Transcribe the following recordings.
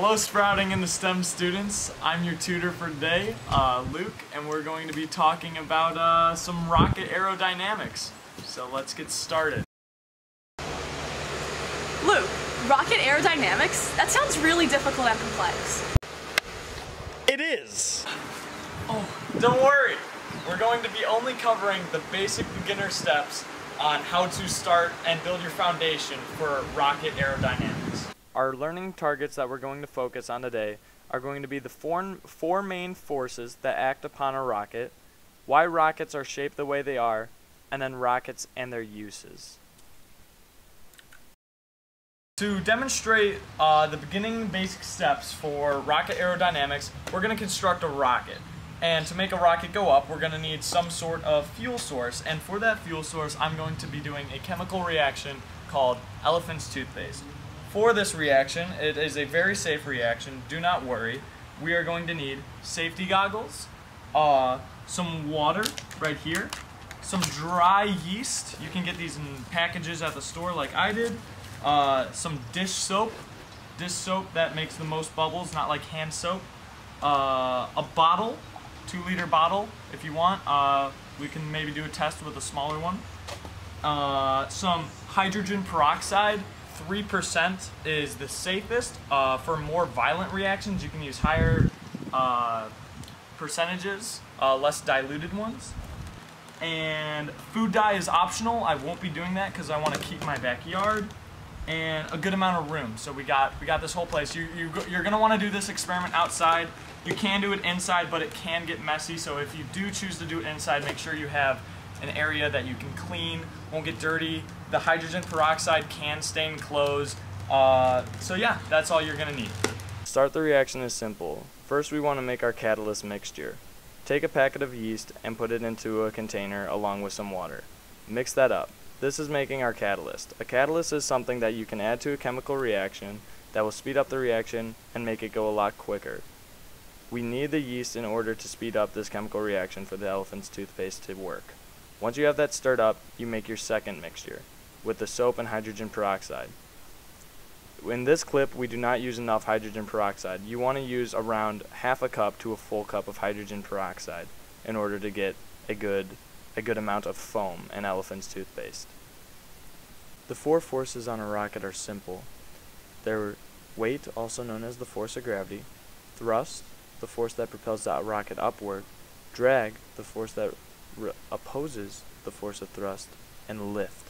Hello Sprouting Into STEM students. I'm your tutor for today, uh, Luke, and we're going to be talking about uh, some rocket aerodynamics. So let's get started. Luke, rocket aerodynamics? That sounds really difficult and complex. It is! Oh, don't worry. We're going to be only covering the basic beginner steps on how to start and build your foundation for rocket aerodynamics. Our learning targets that we're going to focus on today are going to be the four, four main forces that act upon a rocket, why rockets are shaped the way they are, and then rockets and their uses. To demonstrate uh, the beginning basic steps for rocket aerodynamics, we're going to construct a rocket. And to make a rocket go up, we're going to need some sort of fuel source. And for that fuel source, I'm going to be doing a chemical reaction called elephant's toothpaste. For this reaction, it is a very safe reaction, do not worry. We are going to need safety goggles, uh, some water right here, some dry yeast. You can get these in packages at the store like I did. Uh, some dish soap, dish soap that makes the most bubbles, not like hand soap. Uh, a bottle two liter bottle if you want. Uh, we can maybe do a test with a smaller one. Uh, some hydrogen peroxide, 3% is the safest. Uh, for more violent reactions, you can use higher uh, percentages, uh, less diluted ones. And food dye is optional. I won't be doing that because I want to keep my backyard and a good amount of room. So we got we got this whole place. You, you you're gonna want to do this experiment outside. You can do it inside, but it can get messy. So if you do choose to do it inside, make sure you have an area that you can clean, won't get dirty. The hydrogen peroxide can stain clothes. Uh, so yeah, that's all you're gonna need. Start the reaction is simple. First we want to make our catalyst mixture. Take a packet of yeast and put it into a container along with some water. Mix that up. This is making our catalyst. A catalyst is something that you can add to a chemical reaction that will speed up the reaction and make it go a lot quicker. We need the yeast in order to speed up this chemical reaction for the elephant's toothpaste to work. Once you have that stirred up, you make your second mixture with the soap and hydrogen peroxide. In this clip, we do not use enough hydrogen peroxide. You want to use around half a cup to a full cup of hydrogen peroxide in order to get a good a good amount of foam in elephant's toothpaste. The four forces on a rocket are simple. They're weight, also known as the force of gravity, thrust, the force that propels the rocket upward, drag, the force that opposes the force of thrust, and lift.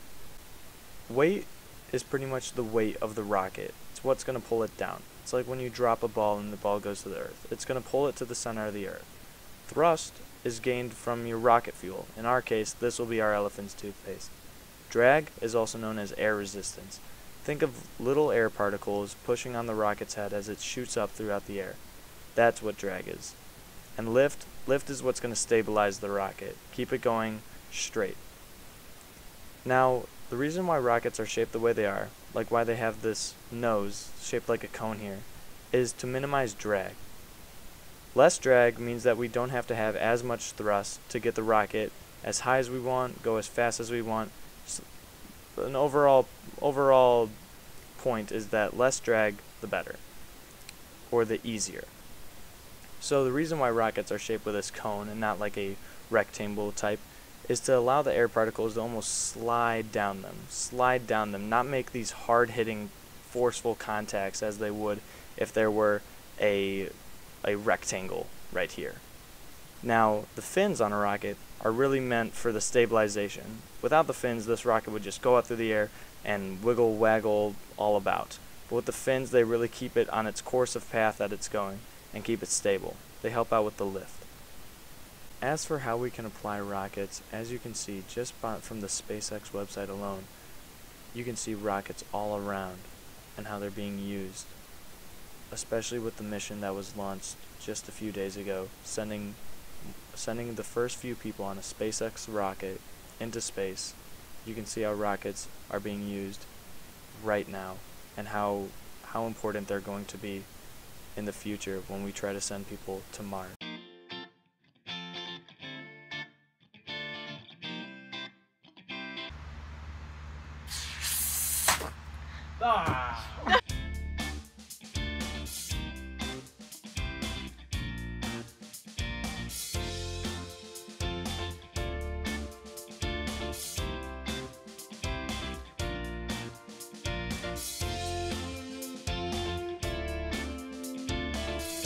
Weight is pretty much the weight of the rocket. It's what's going to pull it down. It's like when you drop a ball and the ball goes to the earth. It's going to pull it to the center of the earth. Thrust is gained from your rocket fuel. In our case, this will be our elephant's toothpaste. Drag is also known as air resistance. Think of little air particles pushing on the rocket's head as it shoots up throughout the air. That's what drag is. And lift, lift is what's going to stabilize the rocket. Keep it going straight. Now, the reason why rockets are shaped the way they are, like why they have this nose shaped like a cone here, is to minimize drag. Less drag means that we don't have to have as much thrust to get the rocket as high as we want, go as fast as we want. So an overall overall point is that less drag, the better, or the easier. So the reason why rockets are shaped with this cone and not like a rectangle type is to allow the air particles to almost slide down them, slide down them, not make these hard-hitting, forceful contacts as they would if there were a a rectangle right here. Now, the fins on a rocket are really meant for the stabilization. Without the fins, this rocket would just go up through the air and wiggle, waggle all about. But with the fins, they really keep it on its course of path that it's going and keep it stable. They help out with the lift. As for how we can apply rockets, as you can see just from the SpaceX website alone, you can see rockets all around and how they're being used especially with the mission that was launched just a few days ago, sending sending the first few people on a SpaceX rocket into space. You can see how rockets are being used right now and how how important they're going to be in the future when we try to send people to Mars. Ah.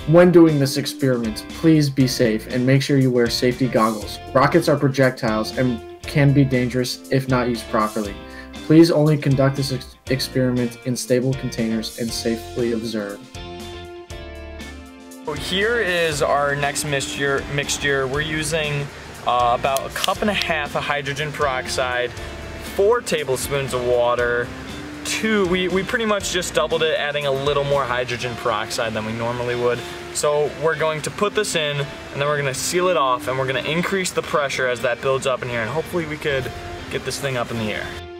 When doing this experiment, please be safe and make sure you wear safety goggles. Rockets are projectiles and can be dangerous if not used properly. Please only conduct this ex- experiment in stable containers and safely observe. So here is our next mixture. Mixture. We're using uh, about a cup and a half of hydrogen peroxide, four tablespoons of water, two, we, we pretty much just doubled it, adding a little more hydrogen peroxide than we normally would. So we're going to put this in, and then we're gonna seal it off, and we're gonna increase the pressure as that builds up in here, and hopefully we could get this thing up in the air.